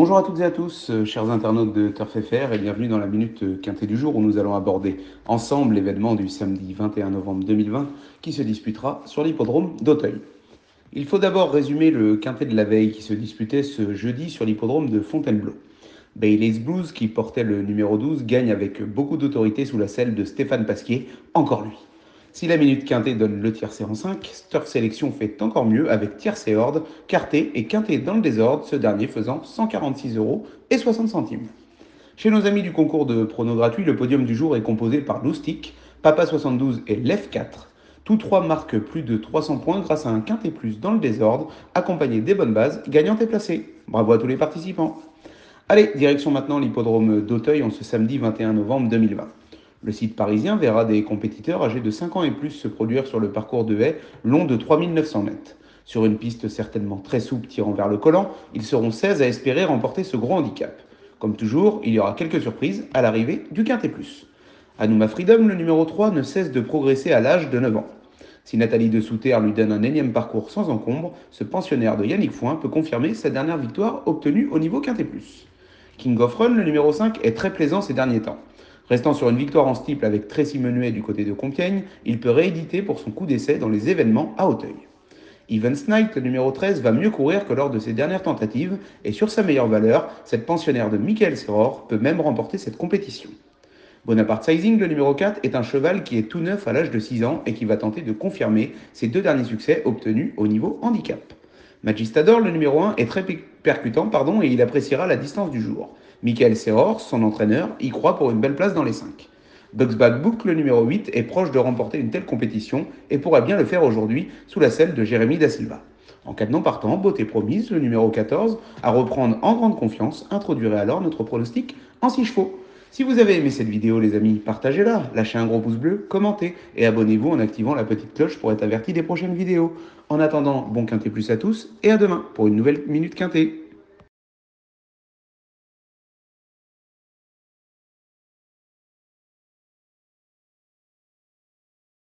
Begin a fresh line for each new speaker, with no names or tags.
Bonjour à toutes et à tous, euh, chers internautes de Turf FR, et bienvenue dans la minute euh, quintée du jour où nous allons aborder ensemble l'événement du samedi 21 novembre 2020 qui se disputera sur l'hippodrome d'Auteuil. Il faut d'abord résumer le quintet de la veille qui se disputait ce jeudi sur l'hippodrome de Fontainebleau. Bailey's Blues, qui portait le numéro 12, gagne avec beaucoup d'autorité sous la selle de Stéphane Pasquier, encore lui. Si la minute quintée donne le tiercé en 5, Turf Sélection fait encore mieux avec tiercé ordre, quarté et quinté dans le désordre, ce dernier faisant 146 euros et 60 centimes. Chez nos amis du concours de pronos gratuit, le podium du jour est composé par Loustic, Papa 72 et Lef 4. Tous trois marquent plus de 300 points grâce à un quinté plus dans le désordre, accompagné des bonnes bases, gagnantes et placées. Bravo à tous les participants. Allez, direction maintenant l'hippodrome d'Auteuil en ce samedi 21 novembre 2020. Le site parisien verra des compétiteurs âgés de 5 ans et plus se produire sur le parcours de haie long de 3900 mètres. Sur une piste certainement très souple tirant vers le collant, ils seront 16 à espérer remporter ce gros handicap. Comme toujours, il y aura quelques surprises à l'arrivée du Quintet Plus. Anouma Freedom, le numéro 3, ne cesse de progresser à l'âge de 9 ans. Si Nathalie de Souter lui donne un énième parcours sans encombre, ce pensionnaire de Yannick Foin peut confirmer sa dernière victoire obtenue au niveau Quintet Plus. King of Run, le numéro 5, est très plaisant ces derniers temps. Restant sur une victoire en steeple avec Tracy Menuet du côté de Compiègne, il peut rééditer pour son coup d'essai dans les événements à Hauteuil. Evans Knight, le numéro 13, va mieux courir que lors de ses dernières tentatives et sur sa meilleure valeur, cette pensionnaire de Michael Serror peut même remporter cette compétition. Bonaparte Sizing, le numéro 4, est un cheval qui est tout neuf à l'âge de 6 ans et qui va tenter de confirmer ses deux derniers succès obtenus au niveau handicap. Magistador, le numéro 1, est très percutant pardon, et il appréciera la distance du jour. Michael Serror, son entraîneur, y croit pour une belle place dans les 5. Bugsbag Book, le numéro 8, est proche de remporter une telle compétition et pourrait bien le faire aujourd'hui sous la selle de Jérémy Da Silva. En cas de non partant, Beauté Promise, le numéro 14, à reprendre en grande confiance, introduirait alors notre pronostic en 6 chevaux. Si vous avez aimé cette vidéo, les amis, partagez-la, lâchez un gros pouce bleu, commentez et abonnez-vous en activant la petite cloche pour être averti des prochaines vidéos. En attendant, bon quintet plus à tous et à demain pour une nouvelle Minute Quintet.